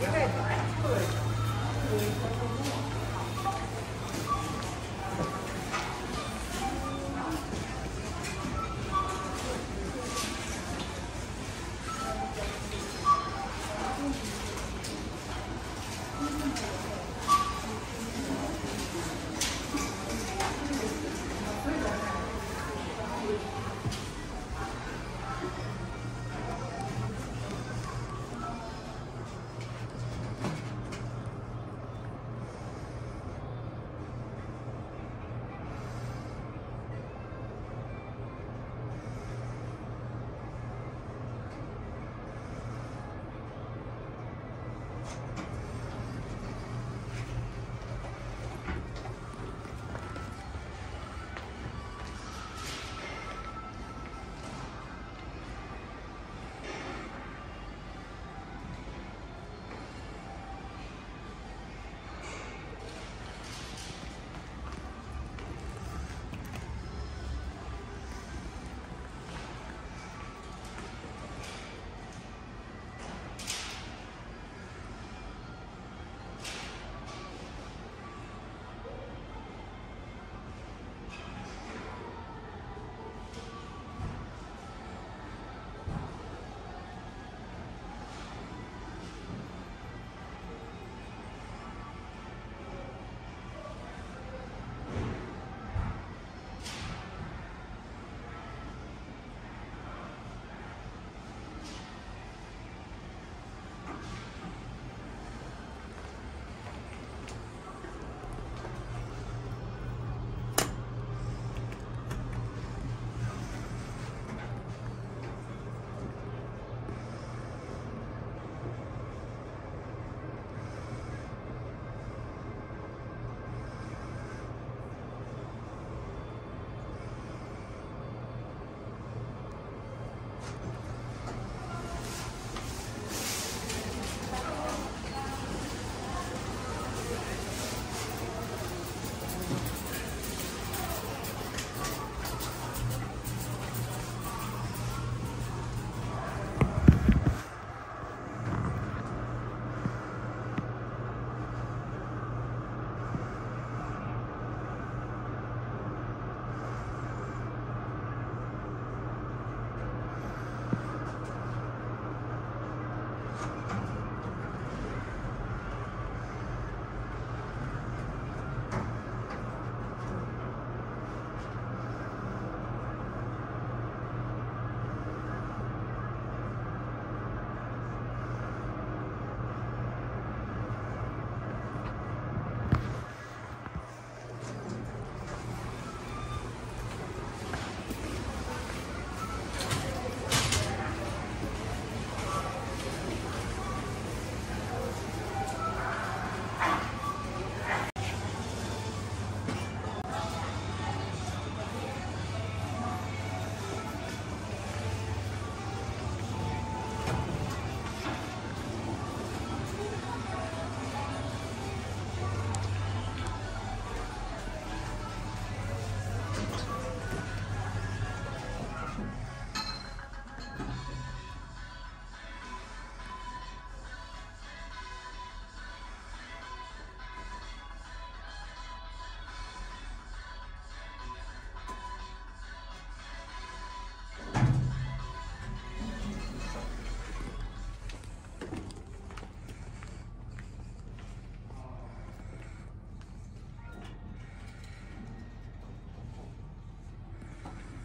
因为，对。